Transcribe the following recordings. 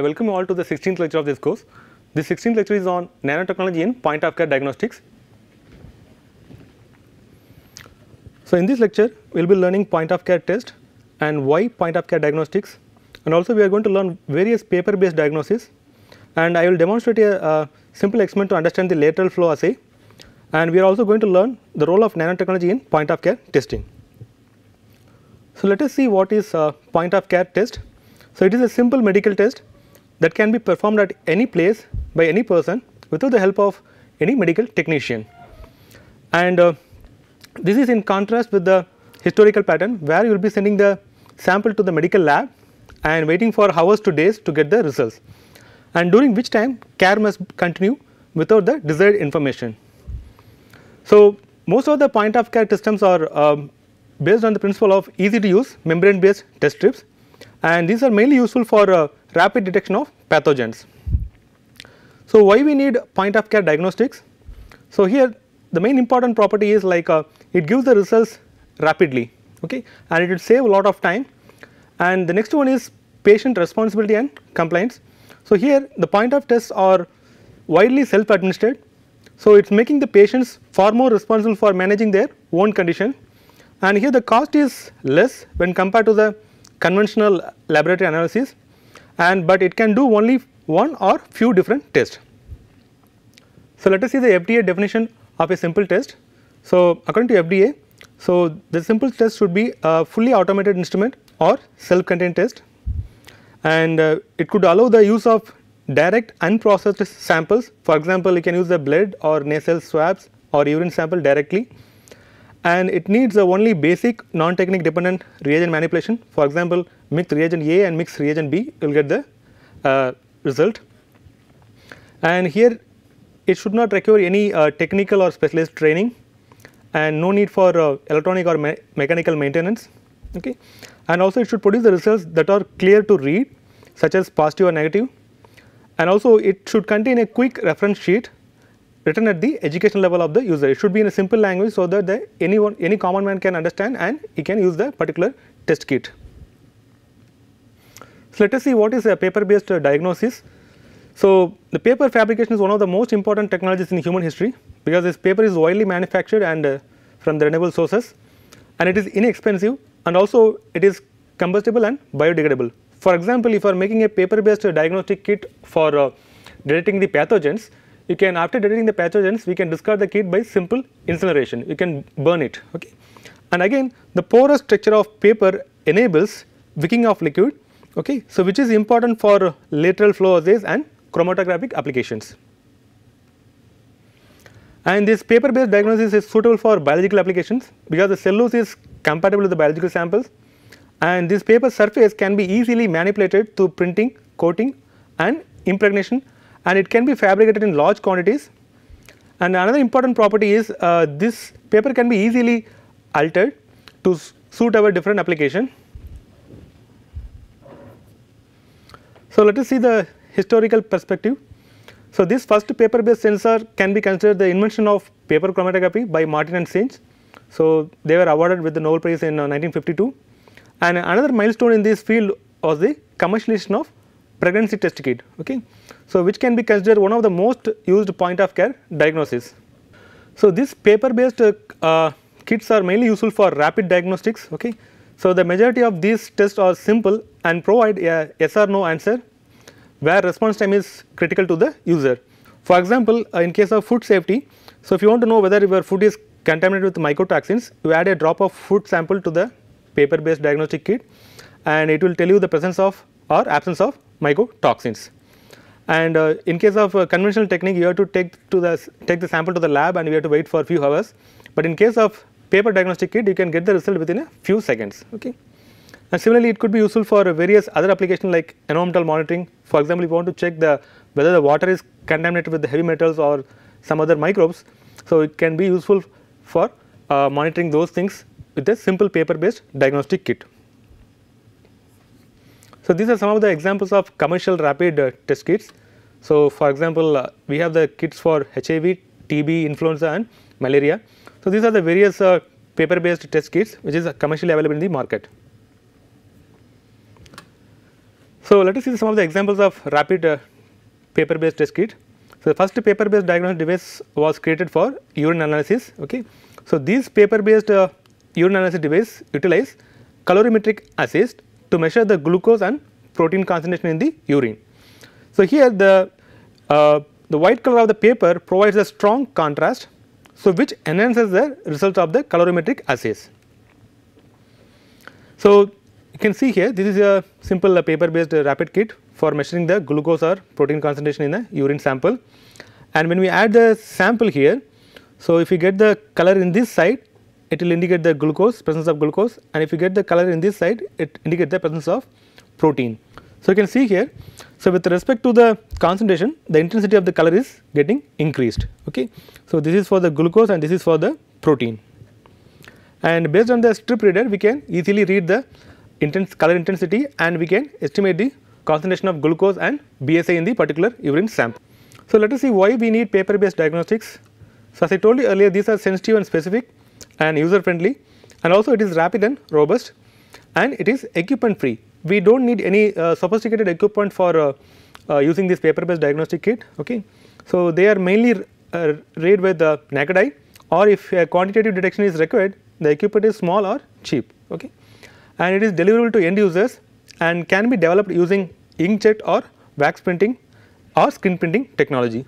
I welcome you all to the 16th lecture of this course. This 16th lecture is on nanotechnology in point of care diagnostics. So in this lecture, we will be learning point of care test and why point of care diagnostics and also we are going to learn various paper based diagnosis and I will demonstrate a, uh simple experiment to understand the lateral flow assay and we are also going to learn the role of nanotechnology in point of care testing. So let us see what is uh, point of care test. So it is a simple medical test that can be performed at any place by any person without the help of any medical technician. And uh, this is in contrast with the historical pattern where you will be sending the sample to the medical lab and waiting for hours to days to get the results and during which time care must continue without the desired information. So most of the point of care systems are um, based on the principle of easy to use membrane based test strips and these are mainly useful for uh, rapid detection of pathogens. So why we need point of care diagnostics? So here the main important property is like uh, it gives the results rapidly okay and it will save a lot of time and the next one is patient responsibility and compliance. So here the point of tests are widely self administered so it is making the patients far more responsible for managing their own condition and here the cost is less when compared to the conventional laboratory analysis and but it can do only one or few different tests. So let us see the FDA definition of a simple test. So according to FDA, so the simple test should be a fully automated instrument or self contained test and uh, it could allow the use of direct unprocessed samples for example you can use the blood or nasal swabs or urine sample directly and it needs a only basic non technique dependent reagent manipulation. For example mix reagent A and mix reagent B you will get the uh, result. And here it should not require any uh, technical or specialist training and no need for uh, electronic or me mechanical maintenance okay? And also it should produce the results that are clear to read such as positive or negative. And also it should contain a quick reference sheet written at the education level of the user. It should be in a simple language so that the anyone any common man can understand and he can use the particular test kit. So let us see what is a paper based uh, diagnosis. So the paper fabrication is one of the most important technologies in human history because this paper is widely manufactured and uh, from the renewable sources and it is inexpensive and also it is combustible and biodegradable. For example, if you are making a paper based uh, diagnostic kit for uh, detecting the pathogens, you can after detecting the pathogens we can discard the kit by simple incineration. You can burn it okay? And again the porous structure of paper enables wicking of liquid okay? So which is important for lateral flow assays and chromatographic applications. And this paper based diagnosis is suitable for biological applications because the cellulose is compatible with the biological samples. And this paper surface can be easily manipulated through printing coating and impregnation and it can be fabricated in large quantities and another important property is uh, this paper can be easily altered to suit our different application. So let us see the historical perspective. So this first paper based sensor can be considered the invention of paper chromatography by Martin and Synge. So they were awarded with the Nobel Prize in uh, 1952 and another milestone in this field was the commercialization of pregnancy test kit okay. So which can be considered one of the most used point of care diagnosis. So this paper based uh, uh, kits are mainly useful for rapid diagnostics okay. So the majority of these tests are simple and provide a yes or no answer where response time is critical to the user. For example, uh, in case of food safety, so if you want to know whether your food is contaminated with mycotoxins, you add a drop of food sample to the paper based diagnostic kit and it will tell you the presence of or absence of mycotoxins. And uh, in case of uh, conventional technique, you have to take to the take the sample to the lab and we have to wait for a few hours. But in case of paper diagnostic kit, you can get the result within a few seconds. Okay. And similarly, it could be useful for various other applications like environmental monitoring. For example, if you want to check the whether the water is contaminated with the heavy metals or some other microbes. So, it can be useful for uh, monitoring those things with a simple paper based diagnostic kit. So, these are some of the examples of commercial rapid uh, test kits. So, for example, uh, we have the kits for HIV, TB, influenza and malaria. So, these are the various uh, paper based test kits which is commercially available in the market. So, let us see some of the examples of rapid uh, paper based test kit. So, the first paper based diagnostic device was created for urine analysis. Okay. So, these paper based uh, urine analysis device utilize colorimetric assays to measure the glucose and protein concentration in the urine. So, here the uh, the white color of the paper provides a strong contrast, so which enhances the results of the colorimetric assays. So, you can see here this is a simple uh, paper based uh, rapid kit for measuring the glucose or protein concentration in a urine sample and when we add the sample here. So, if you get the color in this side it will indicate the glucose presence of glucose and if you get the color in this side it indicates the presence of protein. So, you can see here so with respect to the concentration the intensity of the color is getting increased okay. So, this is for the glucose and this is for the protein and based on the strip reader we can easily read the intense color intensity and we can estimate the concentration of glucose and BSA in the particular urine sample. So, let us see why we need paper based diagnostics. So, as I told you earlier these are sensitive and specific and user friendly and also it is rapid and robust and it is equipment free. We do not need any uh, sophisticated equipment for uh, uh, using this paper based diagnostic kit. Okay. So, they are mainly read with the naked eye or if a quantitative detection is required the equipment is small or cheap. Okay and it is deliverable to end users and can be developed using inkjet or wax printing or screen printing technology.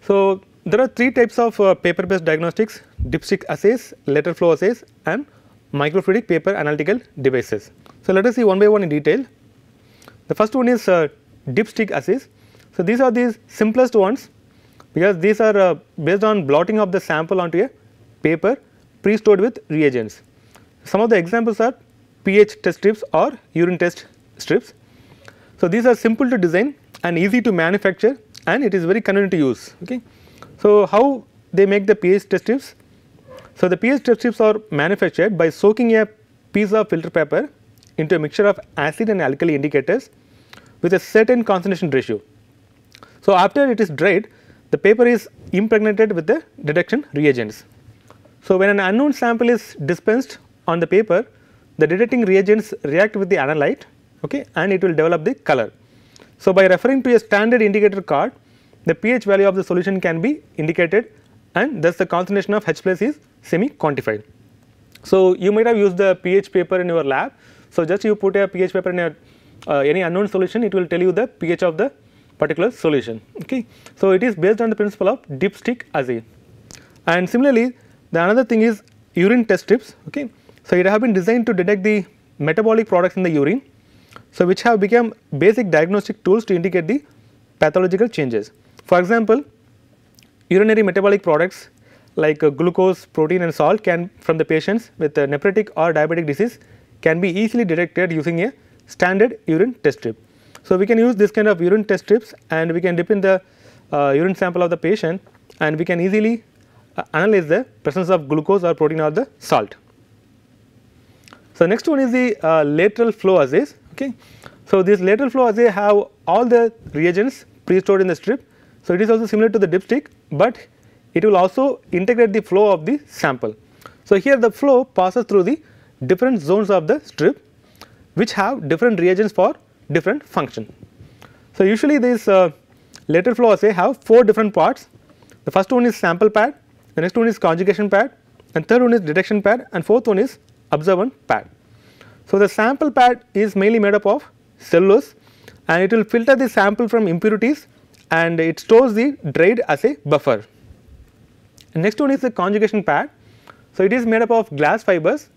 So, there are three types of uh, paper based diagnostics dipstick assays, lateral flow assays and microfluidic paper analytical devices. So, let us see one by one in detail. The first one is uh, dipstick assays. So, these are the simplest ones because these are uh, based on blotting of the sample onto a paper pre stored with reagents. Some of the examples are pH test strips or urine test strips. So, these are simple to design and easy to manufacture and it is very convenient to use. Okay. So, how they make the pH test strips? So, the pH test strips are manufactured by soaking a piece of filter paper into a mixture of acid and alkali indicators with a certain concentration ratio. So, after it is dried the paper is impregnated with the detection reagents. So, when an unknown sample is dispensed on the paper the detecting reagents react with the analyte okay, and it will develop the color. So, by referring to a standard indicator card the pH value of the solution can be indicated and thus the concentration of H plus is semi quantified. So, you might have used the pH paper in your lab. So, just you put a pH paper in a uh, any unknown solution it will tell you the pH of the particular solution. Okay. So, it is based on the principle of dipstick assay and similarly the another thing is urine test strips. Okay. So, it have been designed to detect the metabolic products in the urine, so which have become basic diagnostic tools to indicate the pathological changes. For example, urinary metabolic products like uh, glucose, protein and salt can from the patients with uh, nephrotic or diabetic disease can be easily detected using a standard urine test strip. So, we can use this kind of urine test strips and we can dip in the uh, urine sample of the patient and we can easily uh, analyze the presence of glucose or protein or the salt. So, next one is the uh, lateral flow assays. Okay. So, this lateral flow assay have all the reagents pre stored in the strip. So, it is also similar to the dipstick, but it will also integrate the flow of the sample. So, here the flow passes through the different zones of the strip which have different reagents for different function. So, usually this uh, lateral flow assay have four different parts. The first one is sample pad, the next one is conjugation pad and third one is detection pad and fourth one is absorbent pad. So, the sample pad is mainly made up of cellulose and it will filter the sample from impurities and it stores the dried as a buffer. And next one is the conjugation pad. So, it is made up of glass fibers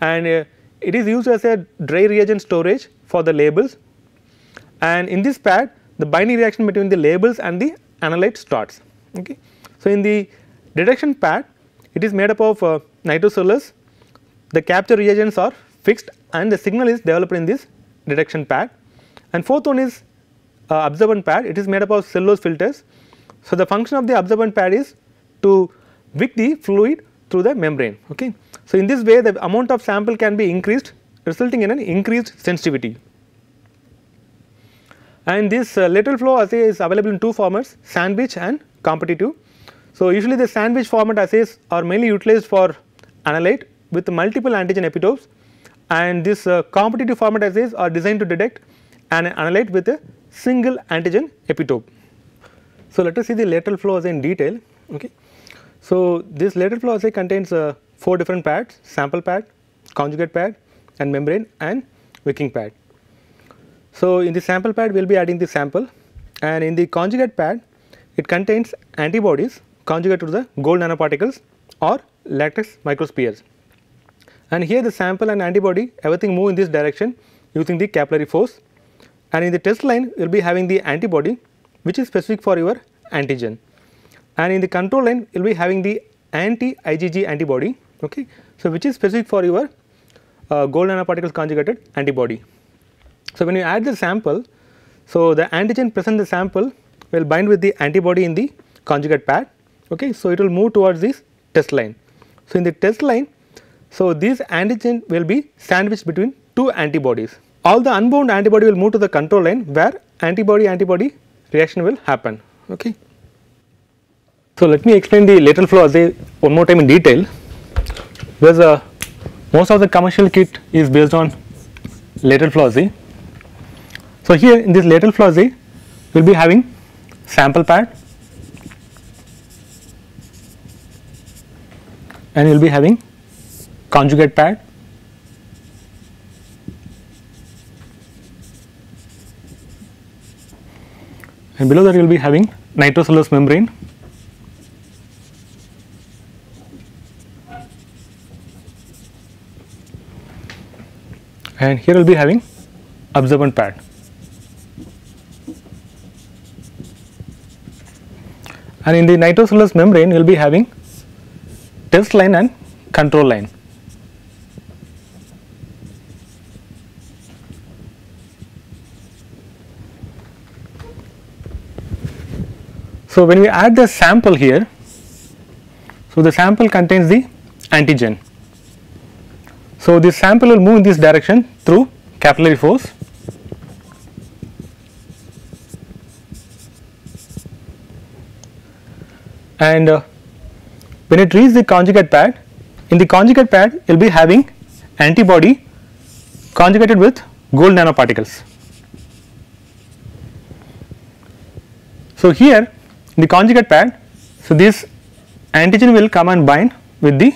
and uh, it is used as a dry reagent storage for the labels and in this pad the binding reaction between the labels and the analyte starts. Okay. So, in the detection pad it is made up of uh, nitrocellulose the capture reagents are fixed and the signal is developed in this detection pad. And fourth one is uh, absorbent pad, it is made up of cellulose filters. So, the function of the absorbent pad is to wick the fluid through the membrane. Okay. So, in this way the amount of sample can be increased resulting in an increased sensitivity. And this uh, lateral flow assay is available in two formats sandwich and competitive. So, usually the sandwich format assays are mainly utilized for analyte with multiple antigen epitopes and this uh, competitive format assays are designed to detect an analyte with a single antigen epitope. So, let us see the lateral flow assay in detail. Okay. So, this lateral flow assay contains uh, 4 different pads sample pad, conjugate pad and membrane and wicking pad. So, in the sample pad we will be adding the sample and in the conjugate pad it contains antibodies conjugated to the gold nanoparticles or latex microspheres. And here the sample and antibody everything move in this direction using the capillary force and in the test line you will be having the antibody which is specific for your antigen and in the control line you will be having the anti IgG antibody okay. So, which is specific for your uh, gold nanoparticles conjugated antibody. So, when you add the sample, so the antigen present in the sample will bind with the antibody in the conjugate pad. Okay. So, it will move towards this test line. So, in the test line, so this antigen will be sandwiched between two antibodies. All the unbound antibody will move to the control line where antibody antibody reaction will happen. Okay. So, let me explain the lateral flow assay one more time in detail. Because uh, most of the commercial kit is based on lateral flow assay. So, here in this lateral flow assay we will be having sample pad. And we will be having conjugate pad. And below that you will be having nitrocellulose membrane and here will be having absorbent pad. And in the nitrocellulose membrane you will be having test line and control line. So, when we add the sample here, so the sample contains the antigen. So, this sample will move in this direction through capillary force. And uh, when it reaches the conjugate pad, in the conjugate pad it will be having antibody conjugated with gold nanoparticles. So, here the conjugate pad, so this antigen will come and bind with the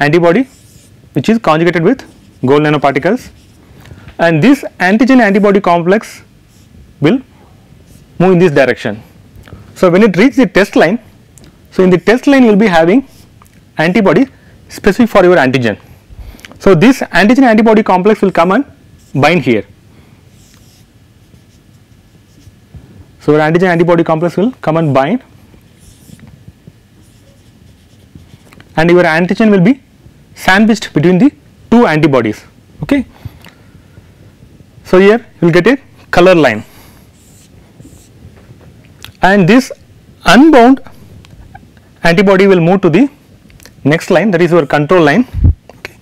antibody which is conjugated with gold nanoparticles and this antigen antibody complex will move in this direction. So, when it reaches the test line, so in the test line you will be having antibody specific for your antigen. So, this antigen antibody complex will come and bind here. So, your antigen antibody complex will come and bind and your antigen will be sandwiched between the two antibodies. Okay. So, here you will get a color line and this unbound antibody will move to the next line that is your control line. Okay.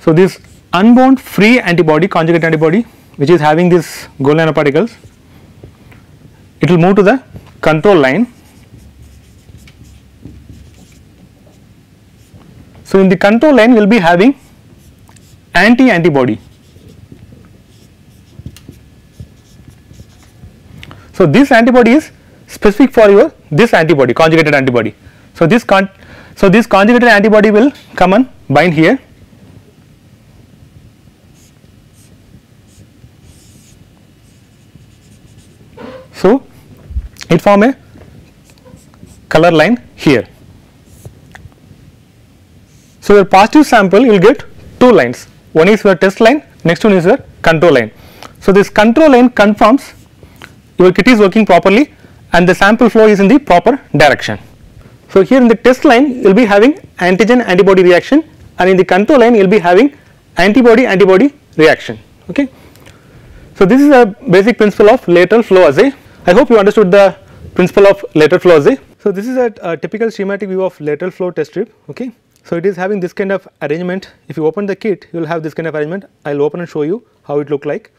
So, this unbound free antibody conjugate antibody which is having this gold nanoparticles it will move to the control line So, in the control line we will be having anti antibody. So, this antibody is specific for your this antibody conjugated antibody. So, this con so this conjugated antibody will come and bind here So, it form a color line here. So, your positive sample you will get two lines one is your test line next one is your control line. So, this control line confirms your kit is working properly and the sample flow is in the proper direction. So, here in the test line you will be having antigen antibody reaction and in the control line you will be having antibody antibody reaction okay. So this is a basic principle of lateral flow assay. I hope you understood the principle of lateral flow assay. So this is a, a typical schematic view of lateral flow test strip okay. So it is having this kind of arrangement. If you open the kit you will have this kind of arrangement. I will open and show you how it look like.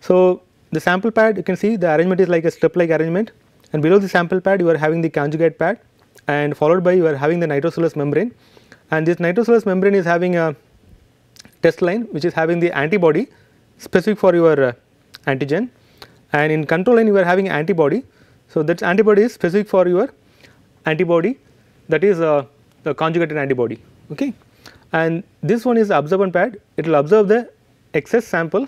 So the sample pad you can see the arrangement is like a strip like arrangement. And below the sample pad you are having the conjugate pad. And followed by you are having the nitrocellulose membrane. And this nitrocellulose membrane is having a test line which is having the antibody specific for your uh, antigen. And in control line you are having antibody. So, that antibody is specific for your antibody. That is uh, the conjugated antibody okay and this one is the pad it will observe the excess sample.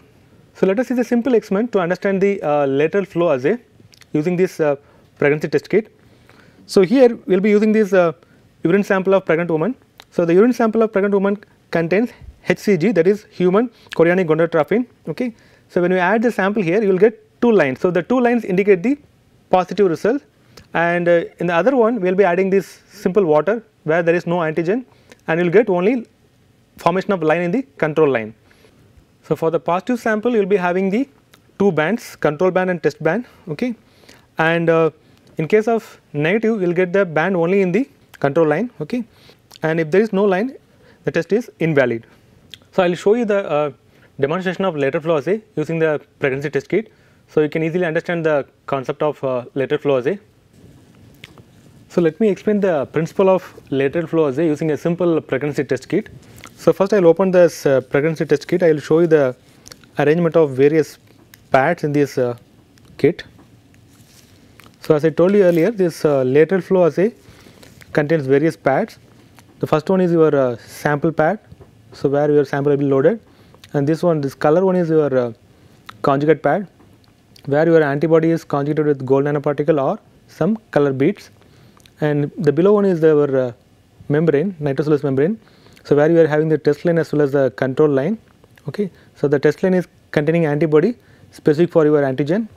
So, let us see the simple experiment to understand the uh, lateral flow assay using this uh, pregnancy test kit. So, here we will be using this uh, urine sample of pregnant woman. So, the urine sample of pregnant woman contains HCG that is human chorionic gonadotropin okay. So, when you add the sample here you will get two lines. So, the two lines indicate the positive result and uh, in the other one we will be adding this simple water where there is no antigen and you will get only formation of line in the control line. So, for the positive sample you will be having the two bands control band and test band okay and uh, in case of negative you will get the band only in the control line okay and if there is no line the test is invalid. So, I will show you the uh, demonstration of lateral flow assay using the pregnancy test kit. So, you can easily understand the concept of uh, lateral flow assay. So, let me explain the principle of lateral flow assay using a simple pregnancy test kit. So, first I will open this uh, pregnancy test kit, I will show you the arrangement of various pads in this uh, kit. So, as I told you earlier this uh, lateral flow assay contains various pads. The first one is your uh, sample pad, so where your sample will be loaded and this one this color one is your uh, conjugate pad where your antibody is conjugated with gold nanoparticle or some color beads and the below one is our uh, membrane nitrocellulose membrane. So, where you are having the test line as well as the control line okay. So, the test line is containing antibody specific for your antigen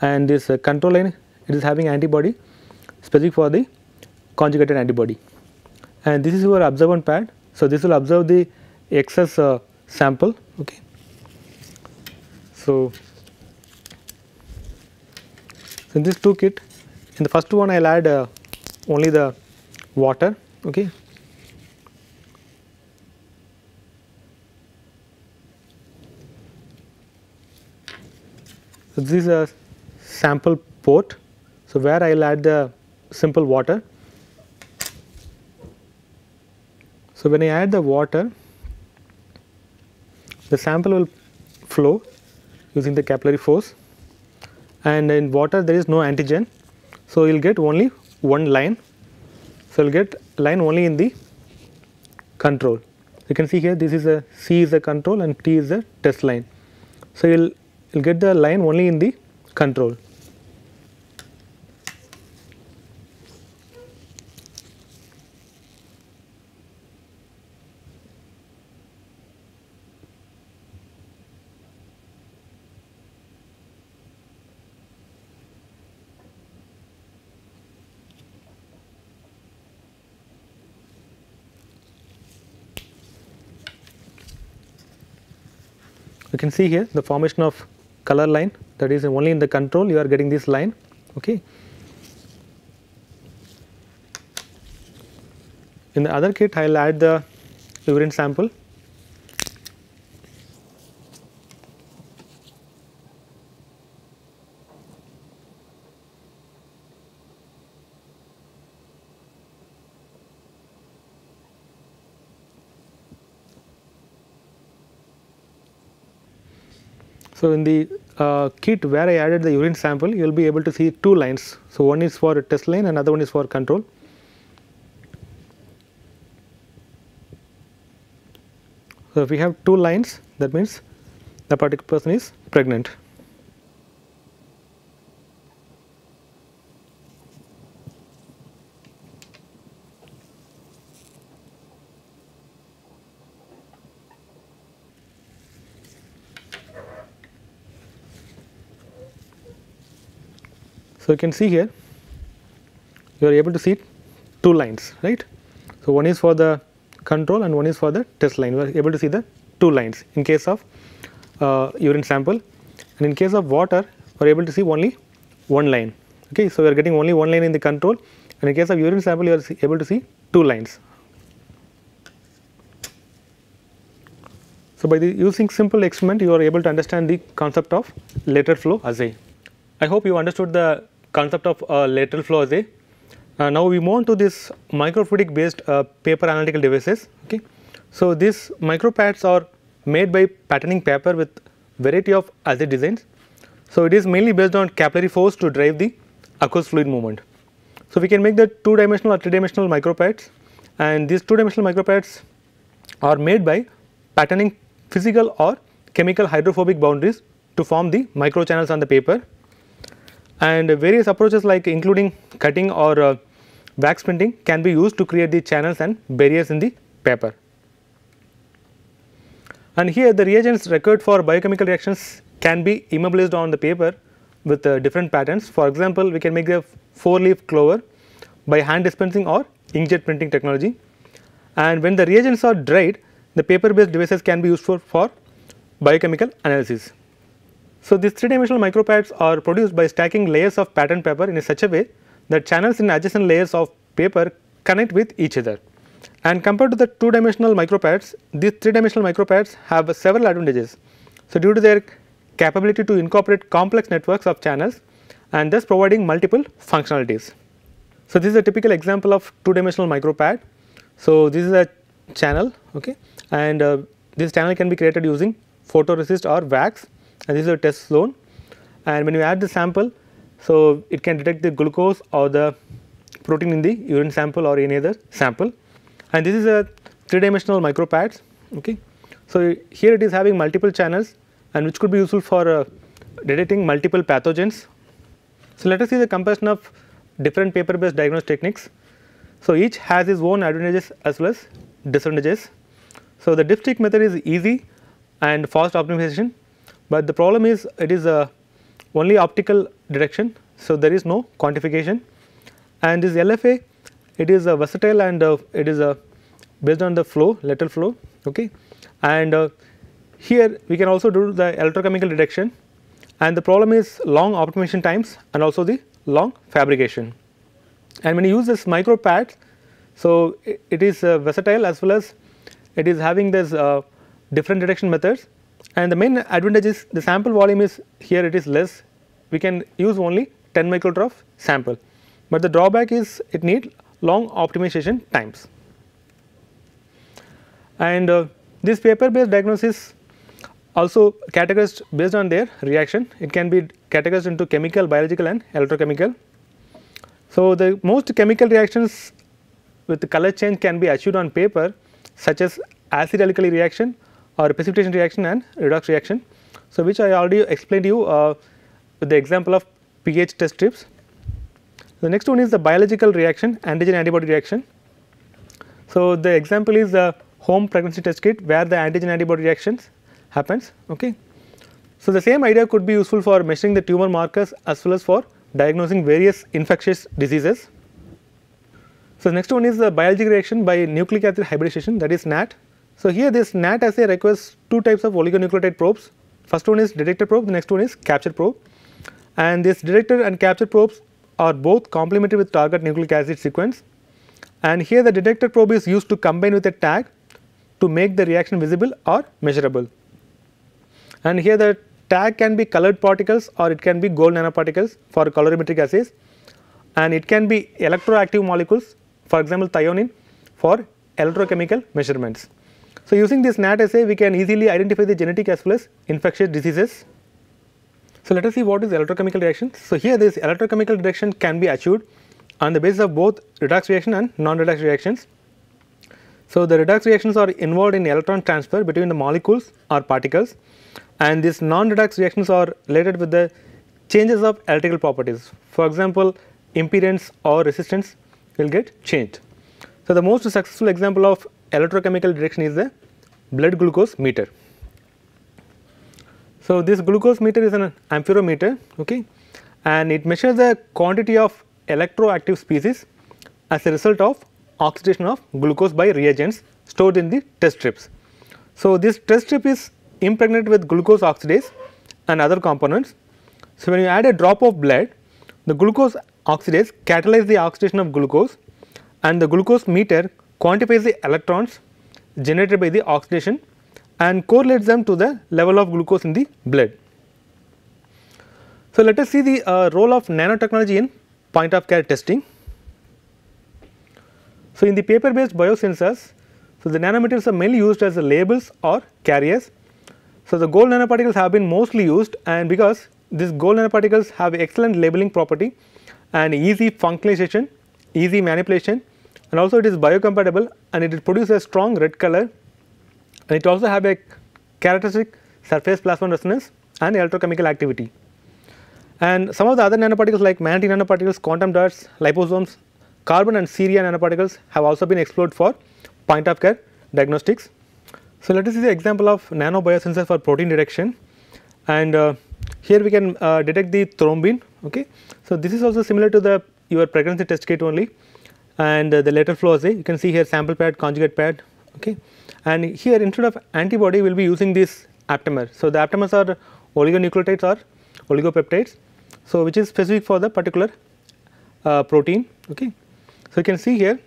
and this uh, control line it is having antibody specific for the conjugated antibody and this is your absorbent pad. So, this will observe the excess uh, sample okay. So, in this two kit in the first one I will add uh, only the water okay? So this is a sample port. So where i will add the simple water. So when i add the water the sample will flow using the capillary force. And in water there is no antigen. So, you will get only one line. So, you will get line only in the control. You can see here this is a C is the control and T is the test line. So, you will get the line only in the control. You can see here the formation of color line. That is only in the control you are getting this line. Okay. In the other kit i will add the urine sample So, in the uh, kit where I added the urine sample you will be able to see two lines. So, one is for test line another one is for control. So, if we have two lines that means the particular person is pregnant. So, you can see here you are able to see two lines right. So, one is for the control and one is for the test line. We are able to see the two lines in case of uh, urine sample and in case of water we are able to see only one line. Okay, so we are getting only one line in the control and in case of urine sample you are able to see two lines. So, by the using simple experiment you are able to understand the concept of lateral flow assay. I hope you understood the concept of uh, lateral flow assay. Uh, now we move on to this microfluidic based uh, paper analytical devices. Okay. So, these micropads are made by patterning paper with variety of assay designs. So, it is mainly based on capillary force to drive the aqueous fluid movement. So, we can make the two dimensional or three dimensional micropads and these two dimensional micropads are made by patterning physical or chemical hydrophobic boundaries to form the microchannels on the paper and various approaches like including cutting or uh, wax printing can be used to create the channels and barriers in the paper. And here the reagents required for biochemical reactions can be immobilized on the paper with uh, different patterns. For example, we can make a 4 leaf clover by hand dispensing or inkjet printing technology. And when the reagents are dried, the paper based devices can be used for, for biochemical analysis. So, these 3 dimensional micropads are produced by stacking layers of pattern paper in such a way that channels in adjacent layers of paper connect with each other. And compared to the 2 dimensional micropads, these 3 dimensional micropads have several advantages. So, due to their capability to incorporate complex networks of channels and thus providing multiple functionalities. So, this is a typical example of 2 dimensional micropad. So, this is a channel okay, and uh, this channel can be created using photoresist or wax and this is a test zone. And when you add the sample so it can detect the glucose or the protein in the urine sample or any other sample. And this is a three dimensional micropads okay? So here it is having multiple channels and which could be useful for uh, detecting multiple pathogens. So let us see the comparison of different paper based diagnostic techniques. So each has its own advantages as well as disadvantages. So the dipstick method is easy and fast optimization but the problem is it is a only optical detection. So, there is no quantification. And this LFA it is a versatile and uh, it is a based on the flow lateral flow okay? And uh, here we can also do the electrochemical detection. And the problem is long optimization times and also the long fabrication. And when you use this micro pads so it, it is uh, versatile as well as it is having this uh, different detection methods and the main advantage is the sample volume is here it is less. We can use only 10 microliter of sample. But the drawback is it need long optimization times. And uh, this paper based diagnosis also categorized based on their reaction. It can be categorized into chemical biological and electrochemical. So the most chemical reactions with color change can be achieved on paper such as acid alkali reaction or precipitation reaction and redox reaction. So, which I already explained you uh, with the example of pH test strips. The next one is the biological reaction antigen antibody reaction. So, the example is the home pregnancy test kit where the antigen antibody reactions happens. Okay. So, the same idea could be useful for measuring the tumor markers as well as for diagnosing various infectious diseases. So, the next one is the biological reaction by nucleic acid hybridization that is NAT. So, here this NAT assay requires two types of oligonucleotide probes. First one is detector probe, the next one is capture probe. And this detector and capture probes are both complementary with target nucleic acid sequence. And here the detector probe is used to combine with a tag to make the reaction visible or measurable. And here the tag can be colored particles or it can be gold nanoparticles for colorimetric assays and it can be electroactive molecules for example thionine for electrochemical measurements. So, using this NAT assay we can easily identify the genetic as well as infectious diseases. So, let us see what is electrochemical reaction. So, here this electrochemical reaction can be achieved on the basis of both redox reaction and non-redox reactions. So, the redox reactions are involved in electron transfer between the molecules or particles and these non-redox reactions are related with the changes of electrical properties. For example, impedance or resistance will get changed. So, the most successful example of electrochemical detection is the blood glucose meter. So, this glucose meter is an amperometer okay, and it measures the quantity of electroactive species as a result of oxidation of glucose by reagents stored in the test strips. So, this test strip is impregnated with glucose oxidase and other components. So, when you add a drop of blood, the glucose oxidase catalyze the oxidation of glucose and the glucose meter quantifies the electrons generated by the oxidation and correlates them to the level of glucose in the blood. So, let us see the uh, role of nanotechnology in point of care testing. So, in the paper based biosensors, so the nanomaterials are mainly used as the labels or carriers. So, the gold nanoparticles have been mostly used and because these gold nanoparticles have excellent labeling property and easy functionalization, easy manipulation and also it is biocompatible and it produces a strong red color and it also have a characteristic surface plasmon resonance and electrochemical activity. And some of the other nanoparticles like manatee nanoparticles, quantum dots, liposomes, carbon and ceria nanoparticles have also been explored for point of care diagnostics. So, let us see the example of nano biosensor for protein detection and uh, here we can uh, detect the thrombin. Okay. So, this is also similar to the your pregnancy test kit only and uh, the lateral flow assay you can see here sample pad conjugate pad. Okay. And here instead of antibody we will be using this aptamer. So, the aptamers are oligonucleotides or oligopeptides. So which is specific for the particular uh, protein. Okay. So, you can see here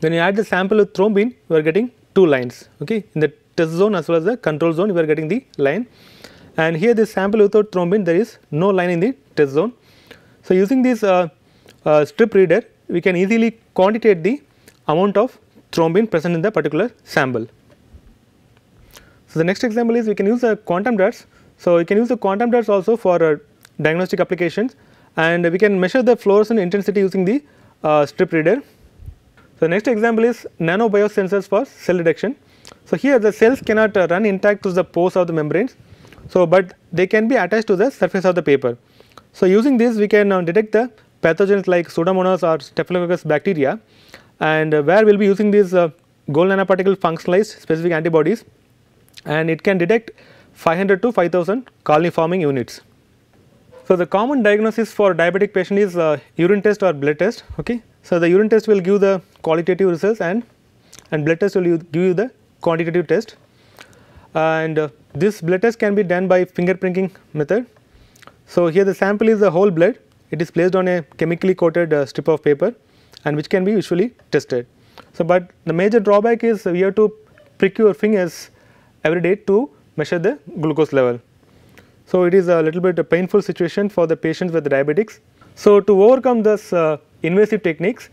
when you add the sample with thrombin you are getting two lines. Okay. In the test zone as well as the control zone you are getting the line. And here this sample without thrombin there is no line in the test zone. So, using this uh, uh, strip reader we can easily quantitate the amount of thrombin present in the particular sample. So, the next example is we can use the quantum dots. So, you can use the quantum dots also for uh, diagnostic applications and we can measure the fluorescent intensity using the uh, strip reader. So, the next example is nano biosensors for cell detection. So, here the cells cannot uh, run intact through the pores of the membranes. So, but they can be attached to the surface of the paper. So, using this we can uh, detect the pathogens like Pseudomonas or Staphylococcus bacteria and uh, where we will be using these uh, gold nanoparticle functionalized specific antibodies and it can detect 500 to 5000 colony forming units. So, the common diagnosis for diabetic patient is uh, urine test or blood test. Okay. So, the urine test will give the qualitative results and and blood test will give you the quantitative test and uh, this blood test can be done by finger pricking method. So, here the sample is the whole blood it is placed on a chemically coated uh, strip of paper and which can be visually tested. So, but the major drawback is we have to prick your fingers every day to measure the glucose level. So, it is a little bit a painful situation for the patients with diabetics. So, to overcome this uh, invasive techniques,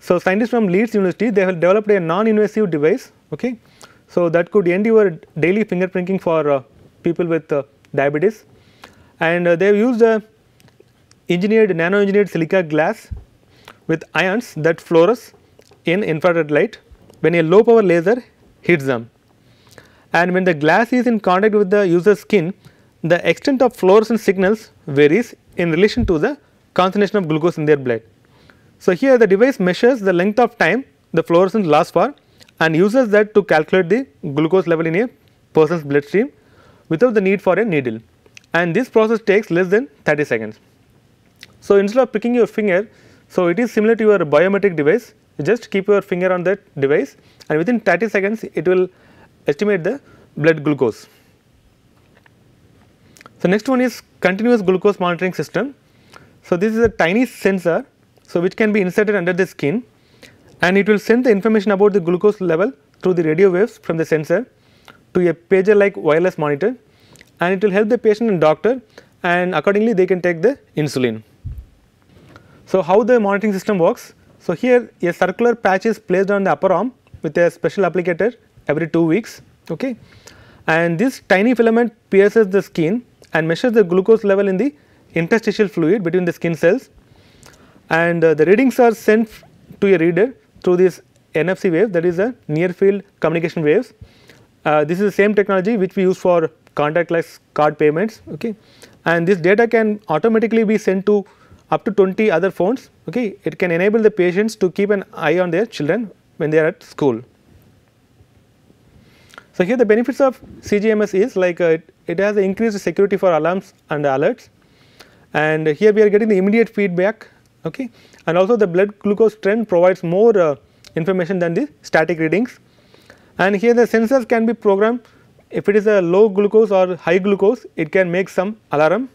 so scientists from Leeds University they have developed a non-invasive device. Okay. So, that could end your daily fingerprinting for uh, people with uh, diabetes and uh, they have used a engineered nano engineered silica glass with ions that fluoresce in infrared light when a low power laser hits them. And when the glass is in contact with the user's skin, the extent of fluorescent signals varies in relation to the concentration of glucose in their blood. So, here the device measures the length of time the fluorescence lasts for and uses that to calculate the glucose level in a person's bloodstream without the need for a needle and this process takes less than 30 seconds. So, instead of pricking your finger, so it is similar to your biometric device, you just keep your finger on that device and within 30 seconds it will estimate the blood glucose. So, next one is continuous glucose monitoring system. So, this is a tiny sensor, so which can be inserted under the skin and it will send the information about the glucose level through the radio waves from the sensor to a pager like wireless monitor and it will help the patient and doctor and accordingly they can take the insulin. So, how the monitoring system works? So, here a circular patch is placed on the upper arm with a special applicator every 2 weeks okay and this tiny filament pierces the skin and measures the glucose level in the interstitial fluid between the skin cells and uh, the readings are sent to a reader through this NFC wave that is a near field communication waves. Uh, this is the same technology which we use for contactless card payments okay and this data can automatically be sent to up to 20 other phones okay? It can enable the patients to keep an eye on their children when they are at school. So, here the benefits of CGMS is like uh, it, it has increased security for alarms and alerts. And here we are getting the immediate feedback okay? And also the blood glucose trend provides more uh, information than the static readings. And here the sensors can be programmed. If it is a low glucose or high glucose it can make some alarm.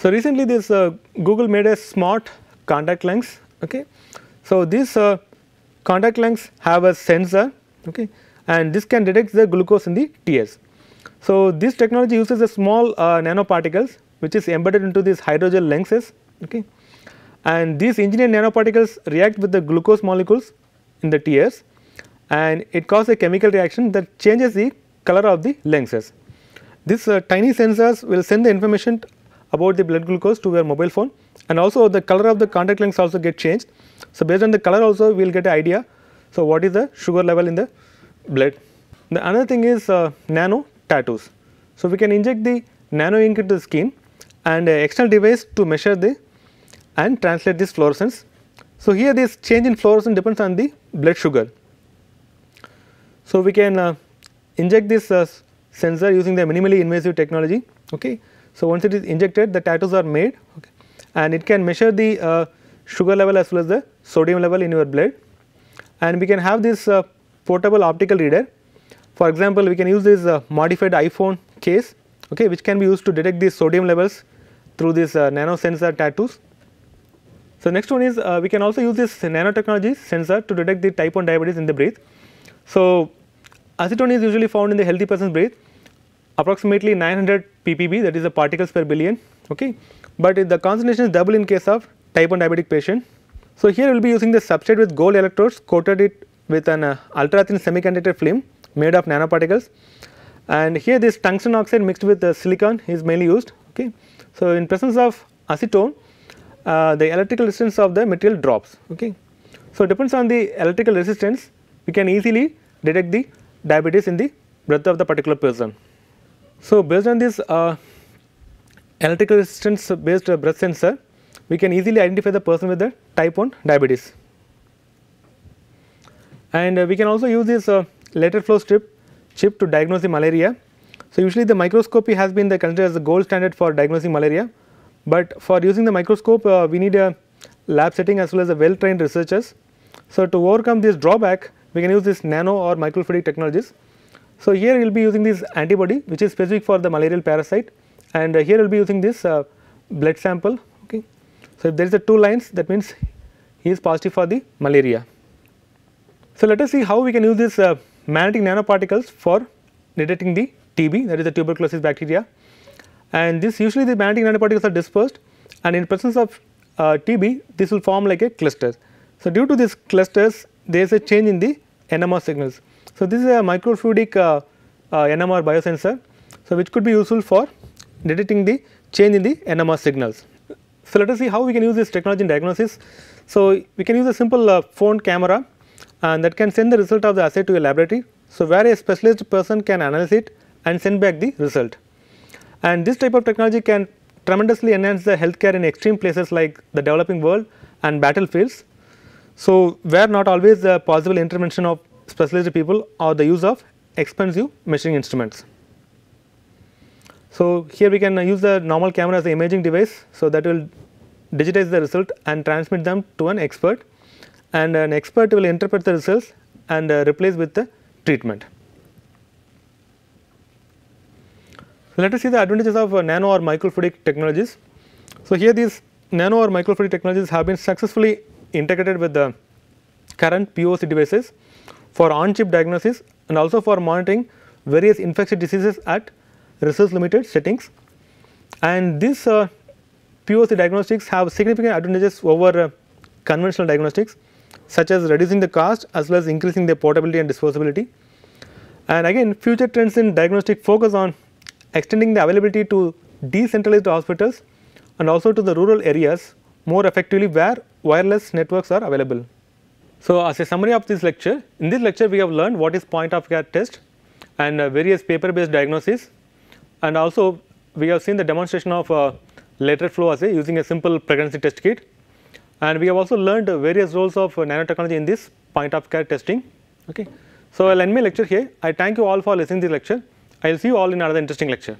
So, recently this uh, Google made a smart contact lens okay. So, this uh, contact lens have a sensor okay and this can detect the glucose in the TS. So, this technology uses a small uh, nanoparticles which is embedded into these hydrogel lenses okay and these engineered nanoparticles react with the glucose molecules in the TS and it causes a chemical reaction that changes the color of the lenses. These uh, tiny sensors will send the information about the blood glucose to your mobile phone and also the color of the contact lens also get changed. So, based on the color also we will get an idea. So, what is the sugar level in the blood. The another thing is uh, nano tattoos. So, we can inject the nano ink into the skin and a external device to measure the and translate this fluorescence. So, here this change in fluorescence depends on the blood sugar. So, we can uh, inject this uh, sensor using the minimally invasive technology. Okay. So, once it is injected the tattoos are made okay, and it can measure the uh, sugar level as well as the sodium level in your blood and we can have this uh, portable optical reader. For example, we can use this uh, modified iPhone case okay, which can be used to detect the sodium levels through this uh, nano sensor tattoos. So, next one is uh, we can also use this nanotechnology sensor to detect the type 1 diabetes in the breath. So, acetone is usually found in the healthy person's breath approximately 900 ppb that is the particles per billion okay, but the concentration is double in case of type 1 diabetic patient. So, here we will be using the substrate with gold electrodes coated it with an uh, ultra thin semiconductor film made of nanoparticles and here this tungsten oxide mixed with the silicon is mainly used okay. So, in presence of acetone uh, the electrical resistance of the material drops okay. So, depends on the electrical resistance we can easily detect the diabetes in the breath of the particular person. So, based on this uh, electrical resistance based breath sensor we can easily identify the person with the type 1 diabetes. And uh, we can also use this uh, lateral flow strip chip to diagnose the malaria. So, usually the microscopy has been the considered as the gold standard for diagnosing malaria, but for using the microscope uh, we need a lab setting as well as a well trained researchers. So, to overcome this drawback we can use this nano or microfluidic technologies. So, here we will be using this antibody which is specific for the malarial parasite and uh, here we will be using this uh, blood sample okay. So, if there is a two lines that means he is positive for the malaria. So, let us see how we can use this uh, magnetic nanoparticles for detecting the TB that is the tuberculosis bacteria and this usually the magnetic nanoparticles are dispersed and in presence of uh, TB this will form like a cluster. So, due to these clusters there is a change in the NMR signals. So, this is a microfluidic uh, uh, NMR biosensor so which could be useful for detecting the change in the NMR signals. So, let us see how we can use this technology in diagnosis. So, we can use a simple uh, phone camera and that can send the result of the assay to a laboratory. So, where a specialized person can analyze it and send back the result. And this type of technology can tremendously enhance the healthcare in extreme places like the developing world and battlefields. So, where not always the possible intervention of specialized people or the use of expensive measuring instruments. So, here we can use the normal camera as an imaging device. So, that will digitize the result and transmit them to an expert and an expert will interpret the results and uh, replace with the treatment. Let us see the advantages of uh, nano or microfluidic technologies. So, here these nano or microfluidic technologies have been successfully integrated with the current POC devices for on chip diagnosis and also for monitoring various infectious diseases at resource limited settings. And these uh, POC diagnostics have significant advantages over uh, conventional diagnostics such as reducing the cost as well as increasing their portability and disposability. And again future trends in diagnostic focus on extending the availability to decentralized hospitals and also to the rural areas more effectively where wireless networks are available. So, as a summary of this lecture, in this lecture we have learned what is point of care test and uh, various paper based diagnosis and also we have seen the demonstration of uh, lateral flow assay using a simple pregnancy test kit and we have also learned various roles of nanotechnology in this point of care testing. Okay. So, I will end my lecture here. I thank you all for listening to the lecture. I will see you all in another interesting lecture.